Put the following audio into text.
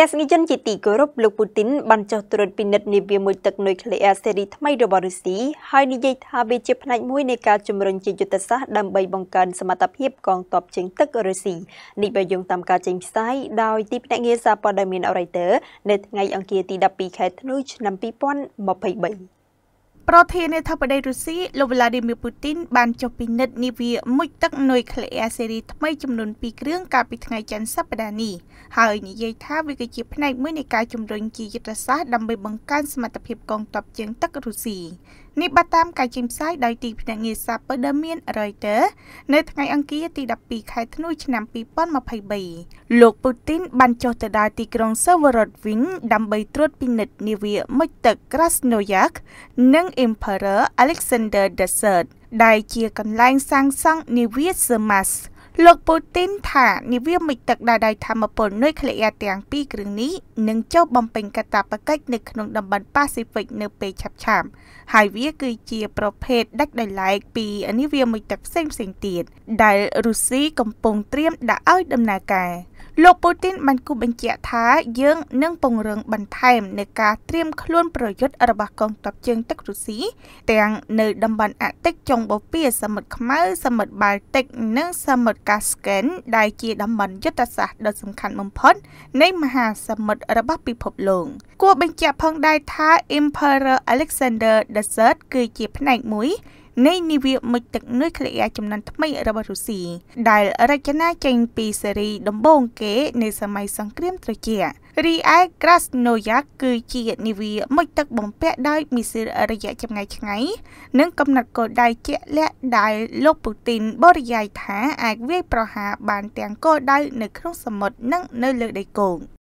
ទស្សនិកជនជាទីគោរពលោកពូទីនបានចុះត្រួតពិនិត្យនាវាមួយទឹកនុយក្លេអ៊ែរស៊េរីថ្មីរបស់រុស្ស៊ីហើយនិយាយថាវាជាផ្នែកមួយនៃការជំរុញជាយុទ្ធសាស្ត្រដើម្បីបង្កើនសមត្ថភាពកងទ័ពជើងទឹករុស្ស៊ីនេះបើយោងតាមការចេញផ្សាយដោយទីភ្នាក់ងារសារព័ត៌មាន Reuters នៅថ្ងៃអង្គារទី12ខែធ្នូឆ្នាំ2023 ប្រធានាធិបតីរុស្ស៊ីលោកវ្លាឌីមៀពូទីនបានចុះពិនិត្យនាវាមុជទឹកនុយក្លេអ៊ែរស៊េរីថ្មីចំនួន2គ្រឿងកាលពីថ្ងៃច័ន្ទសប្តាហ៍នេះហើយនិយាយថាវាគឺជាផ្នែកមួយនៃការជំរុញជាយុទ្ធសាស្ត្រដើម្បីបង្កើនសមត្ថភាពកងទ័ពជើងទឹករុស្ស៊ី នេះបើតាមការចេញផ្សាយដោយទីភ្នាក់ងារសារព័ត៌មាន Reuters នៅថ្ងៃអង្គារទី12ខែធ្នូឆ្នាំ2023លោកពូទីនបានចុះទៅដល់ទីក្រុង Severod វិញដើម្បីត្រួតពិនិត្យនាវាមុជទឹក Krasnoyarsk និង Emperor Alexander Desert ដែលជាកន្លែងសាងសង់នាវា Semas លោកពូទីនថានាវាមិចទឹកដៅដៃធម្មពលនុយក្លេអ៊ែរទាំងពីរគ្រឿងនេះនឹងចុះបំពេញកាតព្វកិច្ចនៅក្នុងតំបន់ប៉ាស៊ីហ្វិកនៅពេលឆាប់ឆាប់ហើយវាគឺជាប្រភេទដាច់ដោយឡែកពីនាវាមិចទឹកផ្សេងផ្សេងទៀតដែលរុស្ស៊ីកំពុងត្រៀមដាក់ឲ្យដំណើរការលោកពូទីនបានគូបញ្ជាក់ថាយើងនឹងពង្រឹងបន្ថែមនៅការត្រៀមខ្លួនប្រយុទ្ធរបស់កងទ័ពជើងទឹករុស្ស៊ីទាំងនៅតំបន់អាតិកចុងបូព៌ាសមុទ្រខ្មៅសមុទ្របាល់ទិកនិងសមុទ្រកាស្កែនដែលជាតំបន់យុទ្ធសាស្ត្រដ៏សំខាន់បំផុតនៃមហាសមុទ្ររបស់ពិភពលោកគួរបញ្ជាក់ផងដែរថា Emperor Alexander Desert គឺជាផ្នែកមួយនៃនាវាមុជទឹកនុយក្លេអ៊ែរចំនួនថ្មីរបស់រុស្ស៊ីដែលរចនាចេញពីស៊េរីដំបូងគេនៃសម័យសង្គ្រាមត្រជាក់ រីឯ Krasnoyarsk គឺជានាវាមុជទឹកបំពាក់ដោយមីស៊ីលរយៈចម្ងាយឆ្ងាយនិងកំណត់គោលដៅជាក់លាក់ដែលលោកពូទីនបរិយាយថាអាចវាយប្រហារបានទាំងគោលដៅនៅក្នុងសមុទ្រនិងនៅលើដីគោក